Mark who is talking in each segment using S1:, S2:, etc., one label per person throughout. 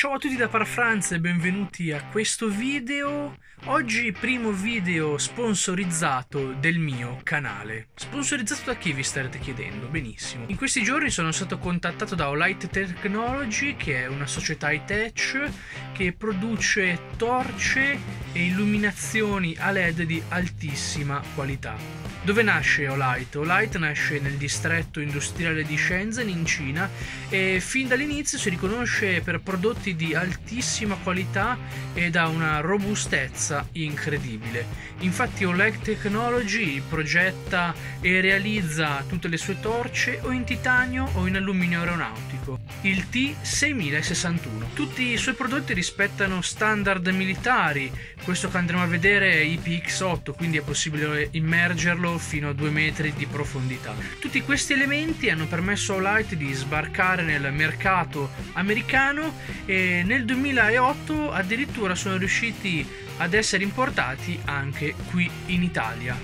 S1: Ciao a tutti da Parafranz e benvenuti a questo video. Oggi primo video sponsorizzato del mio canale. Sponsorizzato da chi vi starete chiedendo? Benissimo. In questi giorni sono stato contattato da Olight Technology, che è una società high-tech che produce torce e illuminazioni a LED di altissima qualità. Dove nasce Olight? Olight nasce nel distretto industriale di Shenzhen in Cina e fin dall'inizio si riconosce per prodotti di altissima qualità e da una robustezza incredibile. Infatti Olight Technology progetta e realizza tutte le sue torce o in titanio o in alluminio aeronautico. Il T6061. Tutti i suoi prodotti rispettano standard militari, questo che andremo a vedere è IPX8, quindi è possibile immergerlo fino a 2 metri di profondità. Tutti questi elementi hanno permesso a Light di sbarcare nel mercato americano e nel 2008 addirittura sono riusciti ad essere importati anche qui in Italia.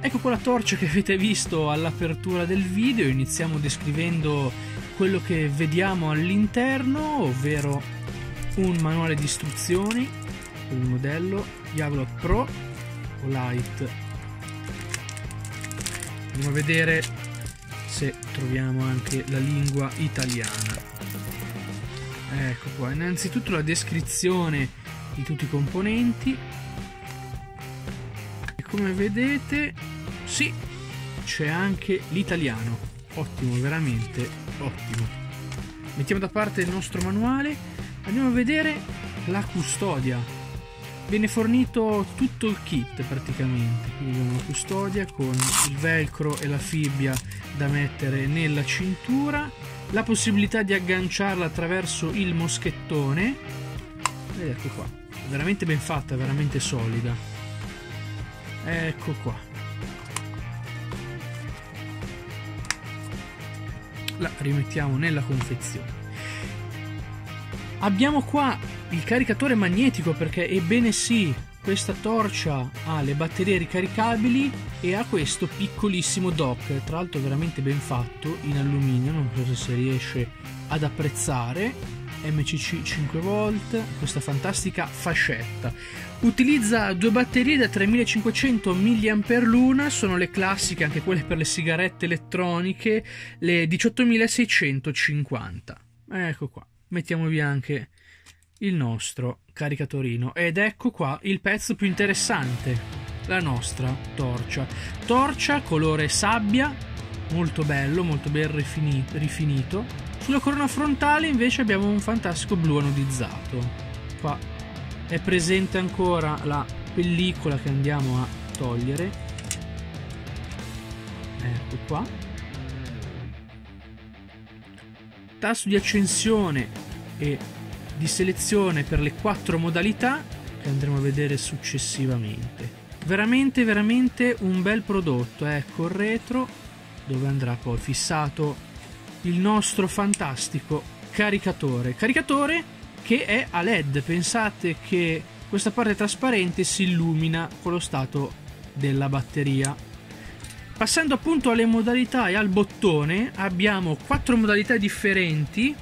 S1: Ecco quella torcia che avete visto all'apertura del video, iniziamo descrivendo quello che vediamo all'interno, ovvero un manuale di istruzioni, il modello Yaglot Pro o Light andiamo a vedere se troviamo anche la lingua italiana. Ecco qua innanzitutto la descrizione di tutti i componenti. E come vedete sì c'è anche l'italiano. Ottimo veramente ottimo. Mettiamo da parte il nostro manuale. Andiamo a vedere la custodia viene fornito tutto il kit praticamente. Quindi la custodia con il velcro e la fibbia da mettere nella cintura la possibilità di agganciarla attraverso il moschettone. Ed ecco qua. Veramente ben fatta veramente solida. Ecco qua. La rimettiamo nella confezione abbiamo qua il caricatore magnetico perché ebbene sì questa torcia ha le batterie ricaricabili e ha questo piccolissimo dock tra l'altro veramente ben fatto in alluminio non so se si riesce ad apprezzare. MCC 5 volt questa fantastica fascetta. Utilizza due batterie da 3500 mAh sono le classiche anche quelle per le sigarette elettroniche le 18650 ecco qua mettiamo via anche il nostro caricatorino. Ed ecco qua il pezzo più interessante la nostra torcia. Torcia colore sabbia molto bello molto ben rifinito, rifinito. sulla corona frontale invece abbiamo un fantastico blu anodizzato. Qua è presente ancora la pellicola che andiamo a togliere. Ecco qua tasto di accensione e di selezione per le quattro modalità che andremo a vedere successivamente. Veramente, veramente un bel prodotto. Ecco il retro dove andrà poi fissato il nostro fantastico caricatore. Caricatore che è a LED. Pensate che questa parte trasparente si illumina con lo stato della batteria. Passando appunto alle modalità e al bottone, abbiamo quattro modalità differenti.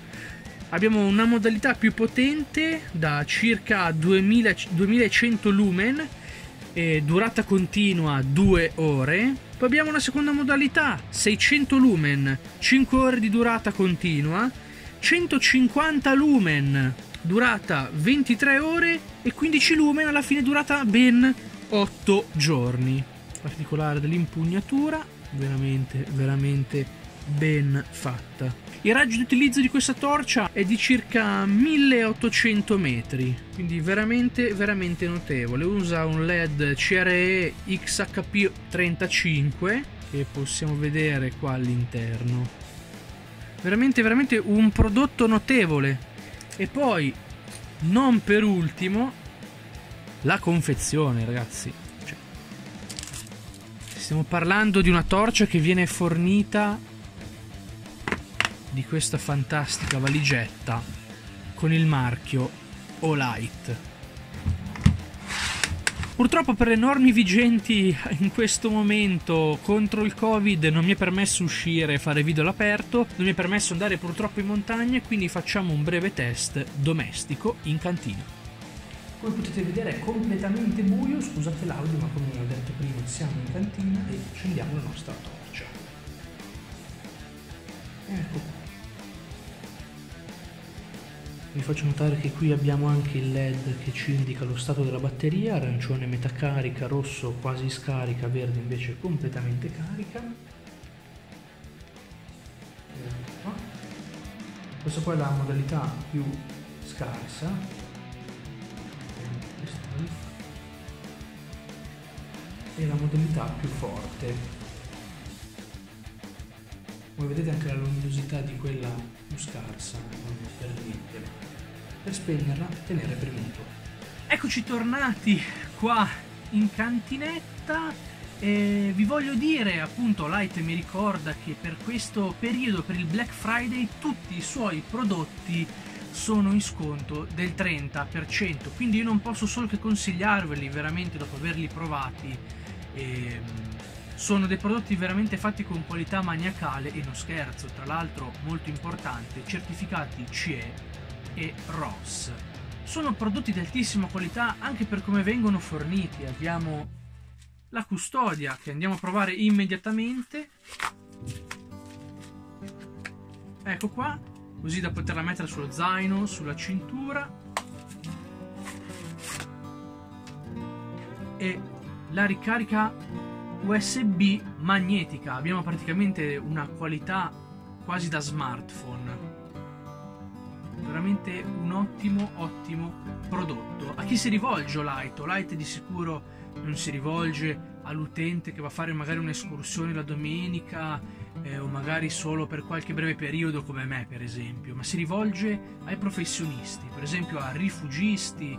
S1: Abbiamo una modalità più potente da circa 2000, 2100 lumen durata continua 2 ore. Poi abbiamo una seconda modalità 600 lumen 5 ore di durata continua 150 lumen durata 23 ore e 15 lumen alla fine durata ben 8 giorni particolare dell'impugnatura veramente veramente ben fatta il raggio di utilizzo di questa torcia è di circa 1800 metri, quindi veramente veramente notevole. Usa un LED CRE XHP35 che possiamo vedere qua all'interno. Veramente veramente un prodotto notevole. E poi non per ultimo la confezione, ragazzi. Stiamo parlando di una torcia che viene fornita di questa fantastica valigetta con il marchio Olight. Purtroppo per le norme vigenti in questo momento contro il Covid non mi è permesso uscire e fare video all'aperto, non mi è permesso andare purtroppo in montagna, quindi facciamo un breve test domestico in cantina. Come potete vedere è completamente buio, scusate l'audio, ma come ho detto prima siamo in cantina e accendiamo la nostra torcia. Ecco qua. Vi faccio notare che qui abbiamo anche il LED che ci indica lo stato della batteria, arancione metà carica, rosso quasi scarica, verde invece completamente carica. Questa qua è la modalità più scarsa. E la modalità più forte. Come vedete anche la luminosità di quella più scarsa non per niente per spegnerla tenere premuto. Eccoci tornati qua in cantinetta e vi voglio dire appunto Light mi ricorda che per questo periodo per il Black Friday tutti i suoi prodotti sono in sconto del 30% quindi io non posso solo che consigliarveli veramente dopo averli provati e, ehm, sono dei prodotti veramente fatti con qualità maniacale e non scherzo tra l'altro molto importante certificati CE e Ross. Sono prodotti di altissima qualità anche per come vengono forniti. Abbiamo la custodia che andiamo a provare immediatamente. Ecco qua, così da poterla mettere sullo zaino, sulla cintura. E la ricarica USB magnetica. Abbiamo praticamente una qualità quasi da smartphone veramente un ottimo, ottimo prodotto. A chi si rivolge Olight? Olight di sicuro non si rivolge all'utente che va a fare magari un'escursione la domenica eh, o magari solo per qualche breve periodo come me per esempio, ma si rivolge ai professionisti, per esempio a rifugisti,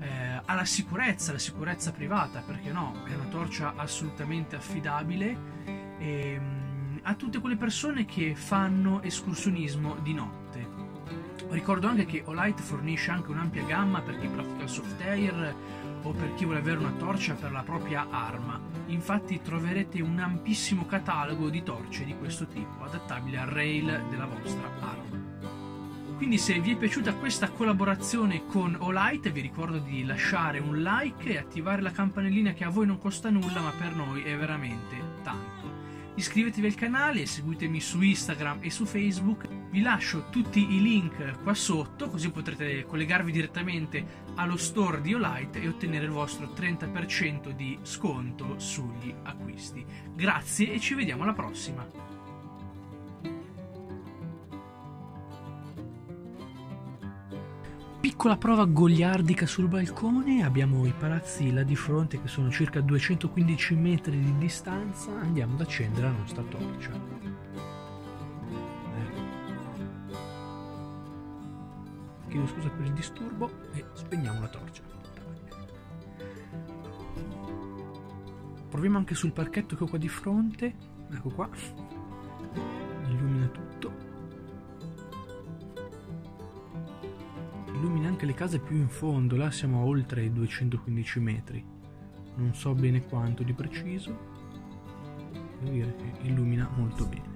S1: eh, alla sicurezza, alla sicurezza privata, perché no, è una torcia assolutamente affidabile. E, ehm, a tutte quelle persone che fanno escursionismo di notte Ricordo anche che Olight fornisce anche un'ampia gamma per chi pratica il soft air o per chi vuole avere una torcia per la propria arma. Infatti troverete un ampissimo catalogo di torce di questo tipo, adattabile al rail della vostra arma. Quindi se vi è piaciuta questa collaborazione con Olight vi ricordo di lasciare un like e attivare la campanellina che a voi non costa nulla ma per noi è veramente tanto. Iscrivetevi al canale e seguitemi su Instagram e su Facebook. Vi lascio tutti i link qua sotto così potrete collegarvi direttamente allo store di Olight e ottenere il vostro 30% di sconto sugli acquisti. Grazie e ci vediamo alla prossima! Piccola prova goliardica sul balcone, abbiamo i palazzi là di fronte che sono circa 215 metri di distanza, andiamo ad accendere la nostra torcia. Ecco. Chiedo scusa per il disturbo e spegniamo la torcia. Proviamo anche sul parchetto che ho qua di fronte, ecco qua, anche le case più in fondo, là siamo a oltre i 215 metri. Non so bene quanto di preciso, devo dire che illumina molto bene.